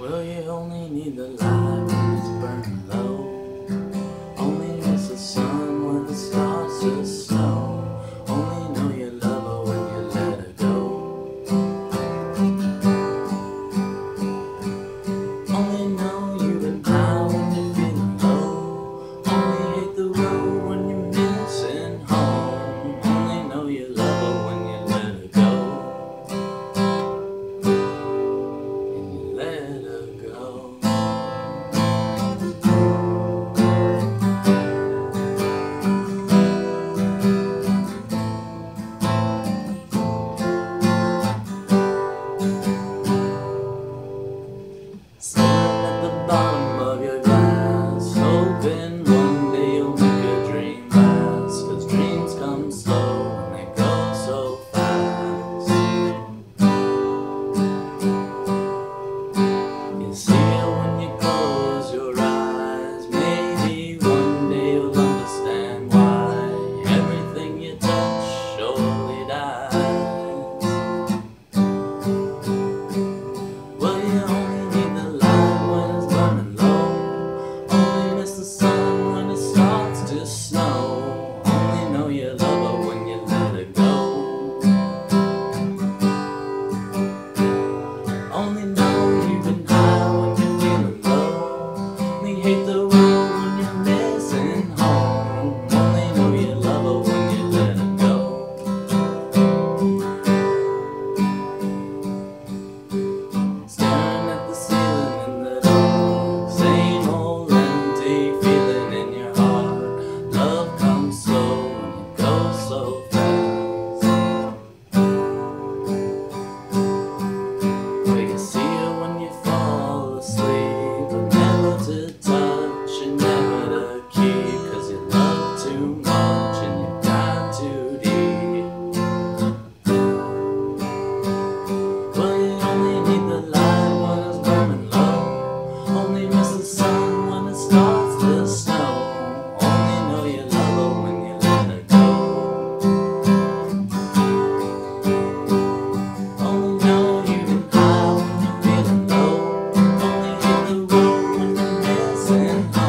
Well, you only need the light hate the road when you're missing home. Only know you love her when you let her go. Staring at the ceiling in the dark, same old empty feeling in your heart. Love comes slow and goes slow. dancing.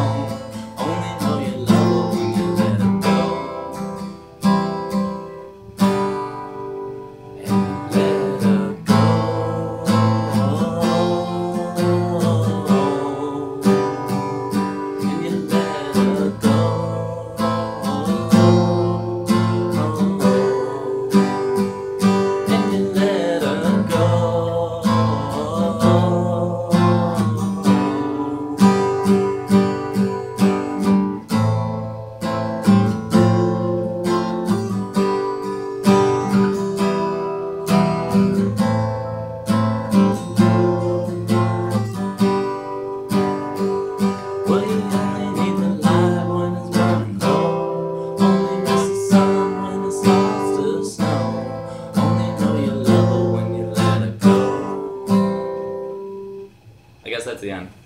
the end.